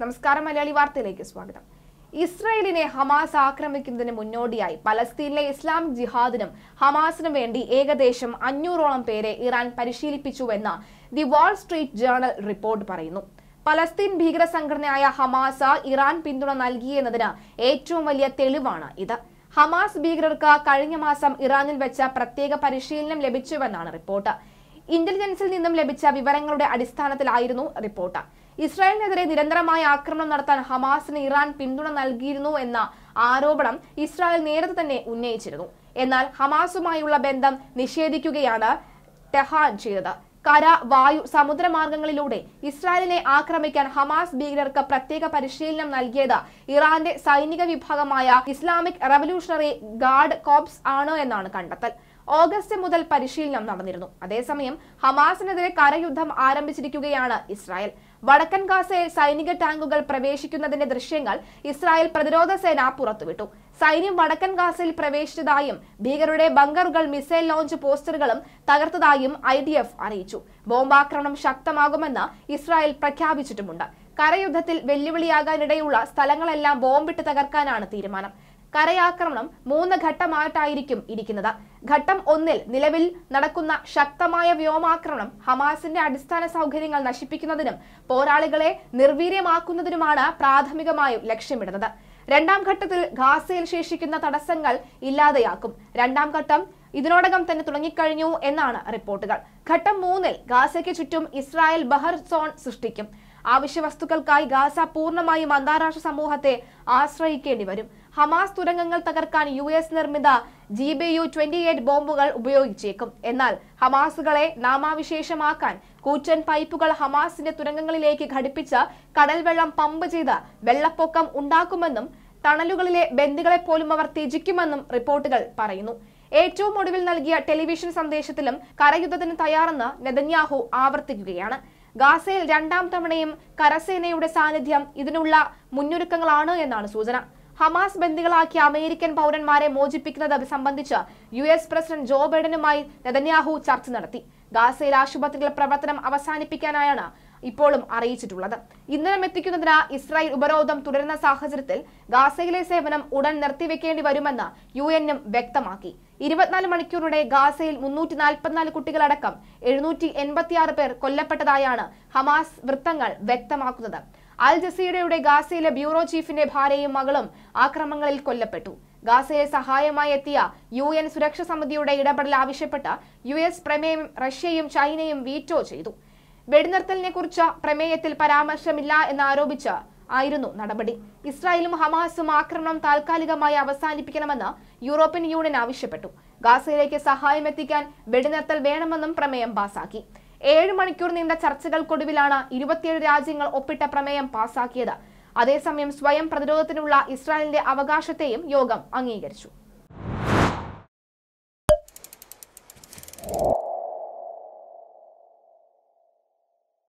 നമസ്കാരം മലയാളി വാർത്തയിലേക്ക് സ്വാഗതം. ഇസ്രയേലിനെ ഹമാസ് ആക്രമിക്കുന്നതിന് മുന്നോടിയായി പലസ്തീനിലെ ഇസ്ലാമിക് ജിഹാദിനും ഹമാസിനും വേണ്ടി ഏകദേശം അഞ്ഞൂറോളം പേരെ Iran പരിശീലിപ്പിച്ചുവെന്ന് the Wall Street Journal report പറയുന്നു. പലസ്തീൻ ഭീകര സംഘടനയായ ഹമാസ ഇറാൻ പിന്തുണ നൽകിയെന്നതിന് ഏറ്റവും വലിയ തെളിവാണ് ഇത്. ഹമാസ് ഭീകരർക്ക് കഴിഞ്ഞ മാസം ഇറാനിൽ വെച്ച പ്രത്യേക പരിശീലനം ലഭിച്ചുവെന്നാണ് റിപ്പോർട്ട്. ഇന്റലിജൻസിൽ നിന്നും ലഭിച്ച വിവരങ്ങളുടെ അടിസ്ഥാനത്തിലായിരുന്നു റിപ്പോർട്ട്. ഇസ്രായേലിനെതിരെ നിരന്തരമായ ആക്രമണം നടത്താൻ ഹമാസിന് ഇറാൻ പിന്തുണ നൽകിയിരുന്നു എന്ന ആരോപണം ഇസ്രായേൽ നേരത്തെ തന്നെ ഉന്നയിച്ചിരുന്നു. എന്നാൽ ഹമാസുമായുള്ള ബന്ധം നിഷേധിക്കുകയാണ് ടെഹാൻ ചെയ്തത്. കര വായു സമുദ്രമാർഗങ്ങളിലൂടെ ഇസ്രായേലിനെ ആക്രമിക്കാൻ ഹമാസ് ഭീകരർക്ക് പ്രത്യേക പരിശീലനം നൽകിയത് ഇറാന്റെ സൈനിക വിഭാഗമായ ഇസ്ലാമിക് റവല്യൂഷണറി ഗാർഡ് കോപ്സ് ആണ് എന്നാണ് കണ്ടെത്തൽ. ഓഗസ്റ്റ് മുതൽ പരിശീലനം നടന്നിരുന്നു. അതേസമയം ഹമാസിനെതിരെ കരയുദ്ധം ആരംഭിച്ചിരിക്കുകയാണ് ഇസ്രായേൽ. വടക്കൻ ഗാസയിൽ സൈനിക ടാങ്കുകൾ പ്രവേശിക്കുന്നതിന്റെ ദൃശ്യങ്ങൾ ഇസ്രായേൽ പ്രതിരോധ സേന പുറത്തുവിട്ടു. സൈന്യം വടക്കൻ ഗാസയിൽ പ്രവേശിച്ചതായും ഭീകരരുടെ ബങ്കറുകൾ മിസൈൽ ലോഞ്ച് പോസ്റ്ററുകളും തകർത്തതായും ഐ ഡി എഫ് അറിയിച്ചു. ബോംബാക്രമണം ശക്തമാകുമെന്ന് ഇസ്രായേൽ പ്രഖ്യാപിച്ചിട്ടുമുണ്ട്. കരയുദ്ധത്തിൽ വെല്ലുവിളിയാകാനിടയുള്ള സ്ഥലങ്ങളെല്ലാം ബോംബിട്ട് തകർക്കാനാണ് തീരുമാനം. കരയാക്രമണം മൂന്ന് ഘട്ടമായിട്ടായിരിക്കും ഇരിക്കുന്നത്. ഘട്ടം ഒന്നിൽ നിലവിൽ നടക്കുന്ന ശക്തമായ വ്യോമാക്രമണം ഹമാസിന്റെ അടിസ്ഥാന സൗകര്യങ്ങൾ നശിപ്പിക്കുന്നതിനും പോരാളികളെ നിർവീര്യമാക്കുന്നതിനുമാണ് പ്രാഥമികമായും ലക്ഷ്യമിടുന്നത്. രണ്ടാം ഘട്ടത്തിൽ ഗാസയിൽ ശേഷിക്കുന്ന തടസ്സങ്ങൾ ഇല്ലാതെയാക്കും. രണ്ടാം ഘട്ടം ഇതിനോടകം തന്നെ തുടങ്ങിക്കഴിഞ്ഞു എന്നാണ് റിപ്പോർട്ടുകൾ. ഘട്ടം മൂന്നിൽ ഗാസയ്ക്ക് ചുറ്റും ഇസ്രായേൽ ബഹർ സോൺ സൃഷ്ടിക്കും. ആവശ്യ വസ്തുക്കൾക്കായി ഗാസ പൂർണമായും അന്താരാഷ്ട്ര സമൂഹത്തെ ആശ്രയിക്കേണ്ടി വരും. ഹമാസ് തുരങ്കങ്ങൾ തകർക്കാൻ യു എസ് നിർമ്മിത G B U twenty eight ബോംബുകൾ ഉപയോഗിച്ചേക്കും. എന്നാൽ ഹമാസുകളെ നാമാവിശേഷമാക്കാൻ കൂറ്റൻ പൈപ്പുകൾ ഹമാസിന്റെ തുരങ്കങ്ങളിലേക്ക് ഘടിപ്പിച്ച് കടൽവെള്ളം പമ്പ് ചെയ്ത് വെള്ളപ്പൊക്കം ഉണ്ടാക്കുമെന്നും ടണലുകളിലെ ബന്ദികളെ പോലും അവർ ത്യജിക്കുമെന്നും റിപ്പോർട്ടുകൾ പറയുന്നു. ഏറ്റവും ഒടുവിൽ നൽകിയ ടെലിവിഷൻ സന്ദേശത്തിലും കരയുദ്ധത്തിന് തയ്യാറെന്ന് നെതന്യാഹു ആവർത്തിക്കുകയാണ്. ഗാസയിൽ രണ്ടാം തവണയും കരസേനയുടെ സാന്നിധ്യം ഇതിനുള്ള മുന്നൊരുക്കങ്ങളാണ് എന്നാണ് സൂചന. ഹമാസ് ബന്ദികളാക്കിയ അമേരിക്കൻ പൗരന്മാരെ മോചിപ്പിക്കുന്നത് സംബന്ധിച്ച് യു എസ് പ്രസിഡന്റ് ജോ ബൈഡനുമായി നെതന്യാഹു ചർച്ച നടത്തി. ഗാസയിൽ ആശുപത്രികൾ പ്രവർത്തനം അവസാനിപ്പിക്കാനായാണ് ഇപ്പോഴും അറിയിച്ചിട്ടുള്ളത്. ഇന്ധനം എത്തിക്കുന്നതിന് ഇസ്രായേൽ ഉപരോധം തുടരുന്ന സാഹചര്യത്തിൽ ഗാസയിലെ സേവനം ഉടൻ നിർത്തിവെക്കേണ്ടി വരുമെന്ന് യു എന്നും വ്യക്തമാക്കി. ഇരുപത്തിനാല് മണിക്കൂറിനിടെ ഗാസയിൽ മുന്നൂറ്റി നാൽപ്പത്തിനാല് കുട്ടികളടക്കം എഴുന്നൂറ്റി എൺപത്തിയാറ് പേർ കൊല്ലപ്പെട്ടതായാണ് ഹമാസ് വൃത്തങ്ങൾ വ്യക്തമാക്കുന്നത്. അൽ ജസീറയുടെ ഗാസയിലെ ബ്യൂറോ ചീഫിന്റെ ഭാര്യയും മകളും ആക്രമണങ്ങളിൽ കൊല്ലപ്പെട്ടു. ഗാസയെ സഹായമായി എത്തിയ യു എൻ സുരക്ഷാ സമിതിയുടെ ഇടപെടൽ ആവശ്യപ്പെട്ട് യു എസ് പ്രമേയം റഷ്യയും ചൈനയും വീറ്റോ ചെയ്തു. വെടിനിർത്തലിനെ കുറിച്ച് പ്രമേയത്തിൽ പരാമർശമില്ല എന്നാരോപിച്ച് ആയിരുന്നു നടപടി. ഇസ്രായേലും ഹമാസും ആക്രമണം താൽക്കാലികമായി അവസാനിപ്പിക്കണമെന്ന് യൂറോപ്യൻ യൂണിയൻ ആവശ്യപ്പെട്ടു. ഗാസയിലേക്ക് സഹായം എത്തിക്കാൻ വെടിനിർത്തൽ വേണമെന്നും പ്രമേയം പാസാക്കി. ഏഴ് മണിക്കൂർ നീണ്ട ചർച്ചകൾക്കൊടുവിലാണ് ഇരുപത്തിയേഴ് രാജ്യങ്ങൾ ഒപ്പിട്ട പ്രമേയം പാസാക്കിയത്. അതേസമയം സ്വയം പ്രതിരോധത്തിനുള്ള ഇസ്രായേലിന്റെ അവകാശത്തെയും യോഗം അംഗീകരിച്ചു.